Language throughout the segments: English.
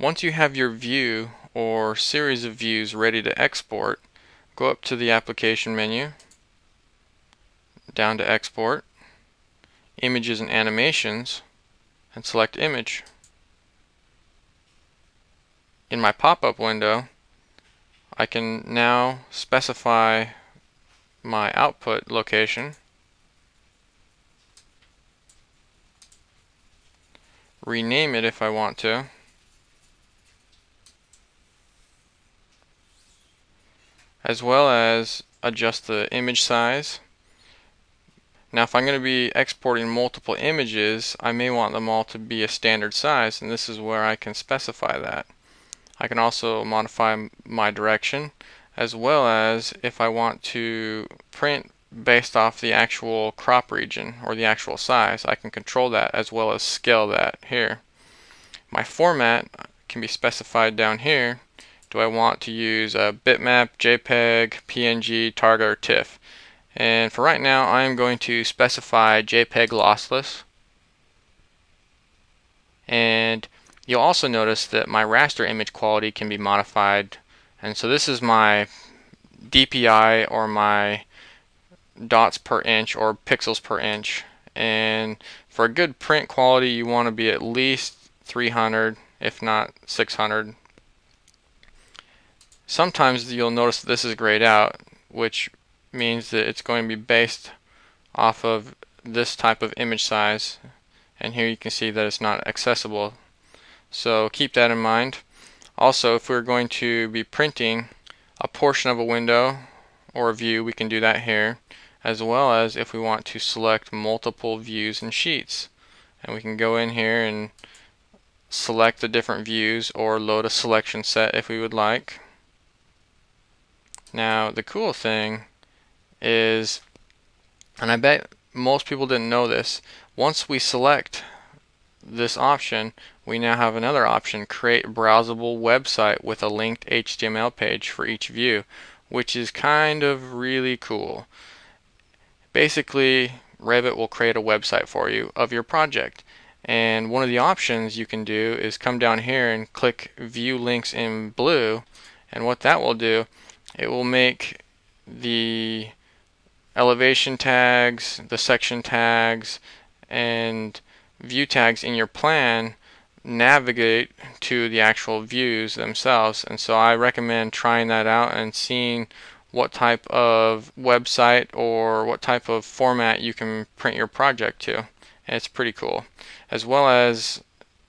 Once you have your view or series of views ready to export, go up to the application menu, down to export, images and animations, and select image. In my pop-up window, I can now specify my output location rename it if I want to as well as adjust the image size. Now if I'm going to be exporting multiple images I may want them all to be a standard size and this is where I can specify that. I can also modify my direction as well as if I want to print based off the actual crop region or the actual size I can control that as well as scale that here. My format can be specified down here do I want to use a bitmap, JPEG, PNG, Targa, or TIFF? And for right now I'm going to specify JPEG lossless. And you'll also notice that my raster image quality can be modified. And so this is my DPI or my dots per inch or pixels per inch. And for a good print quality you want to be at least 300 if not 600 sometimes you'll notice this is grayed out which means that it's going to be based off of this type of image size and here you can see that it's not accessible so keep that in mind also if we're going to be printing a portion of a window or a view we can do that here as well as if we want to select multiple views and sheets. And we can go in here and select the different views or load a selection set if we would like. Now the cool thing is, and I bet most people didn't know this, once we select this option, we now have another option, create a browsable website with a linked HTML page for each view, which is kind of really cool. Basically, Revit will create a website for you of your project. And one of the options you can do is come down here and click view links in blue. And what that will do, it will make the elevation tags, the section tags, and view tags in your plan navigate to the actual views themselves. And so I recommend trying that out and seeing what type of website or what type of format you can print your project to. And it's pretty cool. As well as,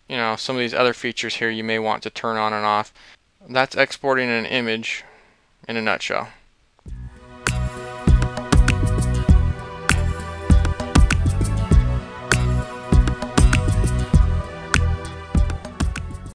you know, some of these other features here you may want to turn on and off. That's exporting an image in a nutshell.